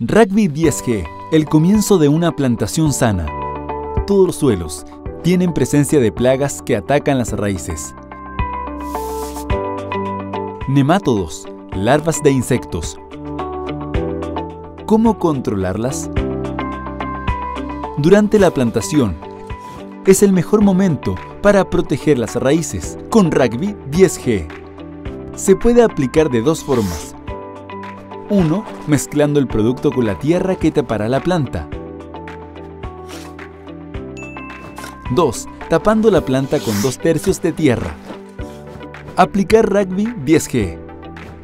Rugby 10G, el comienzo de una plantación sana. Todos los suelos tienen presencia de plagas que atacan las raíces. Nemátodos, larvas de insectos. ¿Cómo controlarlas? Durante la plantación, es el mejor momento para proteger las raíces con Rugby 10G. Se puede aplicar de dos formas 1. Mezclando el producto con la tierra que tapará la planta. 2. Tapando la planta con 2 tercios de tierra. Aplicar Rugby 10G.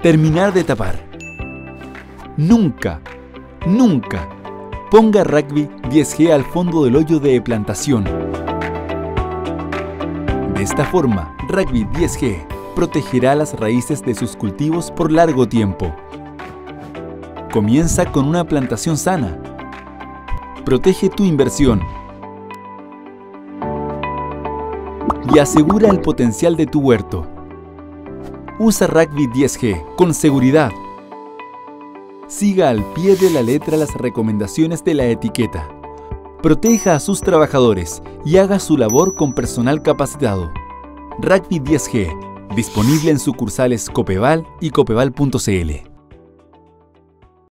Terminar de tapar. Nunca, nunca ponga Rugby 10G al fondo del hoyo de plantación. De esta forma, Rugby 10G protegerá las raíces de sus cultivos por largo tiempo. Comienza con una plantación sana. Protege tu inversión. Y asegura el potencial de tu huerto. Usa Rugby 10G con seguridad. Siga al pie de la letra las recomendaciones de la etiqueta. Proteja a sus trabajadores y haga su labor con personal capacitado. Rugby 10G, disponible en sucursales Copeval y copeval.cl.